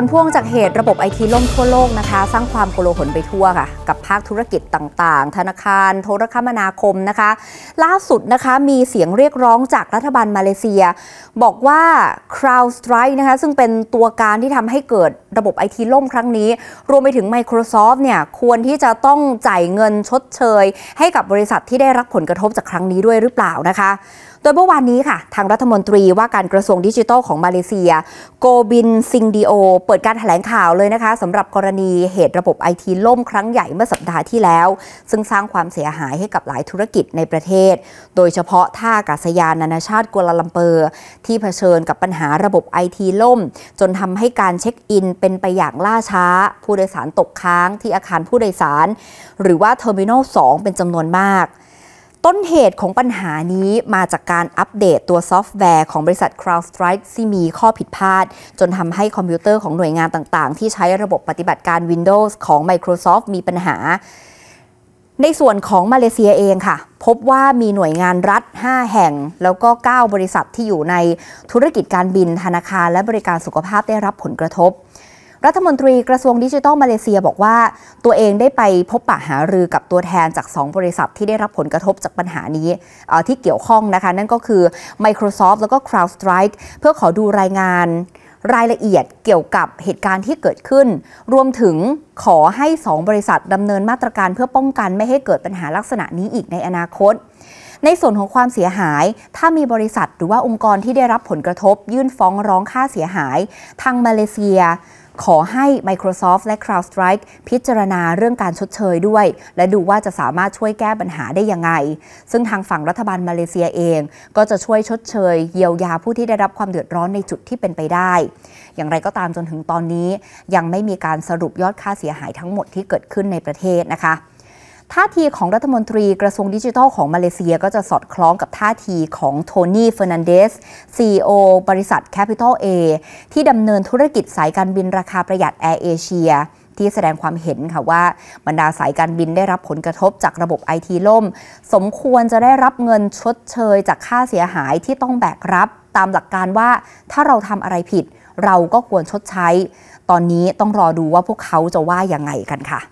ผลพวงจากเหตุระบบไอทีล่มทั่วโลกนะคะ สร้างความโกลาหลไปทั่วค่ะ กับภาคธุรกิจต่างๆ ธนาคาร โทรคมนาคมนะคะ ล่าสุดนะคะมีเสียงเรียกร้องจากรัฐบาลมาเลเซีย บอกว่า CrowdStrike นะคะซึ่งเป็นตัวการที่ทำให้เกิดระบบไอทีล่มครั้งนี้ รวมไปถึง Microsoft เนี่ยควรที่จะต้องจ่ายเงินชดเชย ให้กับบริษัทที่ได้รับผลกระทบจากครั้งนี้ด้วยหรือเปล่านะคะโดยเมื่อวานนี้ค่ะ ทางรัฐมนตรีว่าการกระทรวงดิจิทัลของมาเลเซีย โกบินด์ ซิงห์ ดีโอ เปิดการแถลงข่าวเลยนะคะสำหรับกรณีเหตุระบบไอทีล่มครั้งใหญ่เมื่อสัปดาห์ที่แล้ว ซึ่งสร้างความเสียหายให้กับหลายธุรกิจในประเทศ โดยเฉพาะท่าอากาศยานนานาชาติกัวลาลัมเปอร์ ที่เผชิญกับปัญหาระบบไอทีล่ม จนทำให้การเช็คอินเป็นไปอย่างล่าช้า ผู้โดยสารตกค้างที่อาคารผู้โดยสาร หรือว่า terminal 2เป็นจำนวนมาก ต้นเหตุของปัญหานี้มาจากการอัปเดตตัวซอฟต์แวร์ของบริษัท CrowdStrike ที่มีข้อผิดพลาด จนทำให้คอมพิวเตอร์ของหน่วยงานต่างๆ ที่ใช้ระบบปฏิบัติการ Windows ของ Microsoft มีปัญหา ในส่วนของมาเลเซียเองค่ะ พบว่ามีหน่วยงานรัฐ 5 แห่ง แล้วก็ 9 บริษัทที่อยู่ในธุรกิจการบินธนาคารและบริการสุขภาพได้รับผลกระทบ รัฐมนตรีกระทรวงดิจิทัลมาเลเซียบอกว่า ตัวเองได้ไปพบปะหารือกับตัวแทนจาก 2 บริษัทที่ได้รับผลกระทบจากปัญหานี้ที่เกี่ยวข้องนะคะ นั่นก็คือ Microsoft แล้วก็ CrowdStrike เพื่อขอดูรายงานรายละเอียดเกี่ยวกับเหตุการณ์ที่เกิดขึ้น รวมถึงขอให้ 2 บริษัทดำเนินมาตรการเพื่อป้องกันไม่ให้เกิดปัญหาลักษณะนี้อีกในอนาคต ในส่วนของความเสียหาย ถ้ามีบริษัทหรือว่าองค์กรที่ได้รับผลกระทบ ยื่นฟ้องร้องค่าเสียหาย ทางมาเลเซีย ขอให้ Microsoft และ CrowdStrike พิจารณาเรื่องการชดเชยด้วย และดูว่าจะสามารถช่วยแก้ปัญหาได้ยังไง ซึ่งทางฝั่งรัฐบาลมาเลเซียเอง ก็จะช่วยชดเชย เยียวยาผู้ที่ได้รับความเดือดร้อนในจุดที่เป็นไปได้ อย่างไรก็ตามจนถึงตอนนี้ ยังไม่มีการสรุปยอดค่าเสียหายทั้งหมดที่เกิดขึ้นในประเทศนะคะ ท่าทีของรัฐมนตรีกระทรวงดิจิทัลของมาเลเซียก็จะสอดคล้องกับท่าทีของโทนี่เฟอร์นันเดส CEO บริษัท Capital A ที่ดำเนินธุรกิจสายการบินราคาประหยัดแอร์เอเชียที่แสดงความเห็นค่ะว่าบรรดาสายการบินได้รับผลกระทบจากระบบไอทีล่ม สมควรจะได้รับเงินชดเชยจากค่าเสียหายที่ต้องแบกรับตามหลักการว่าถ้าเราทำอะไรผิด เราก็ควรชดใช้ ตอนนี้ต้องรอดูว่าพวกเขาจะว่ายังไงกันค่ะ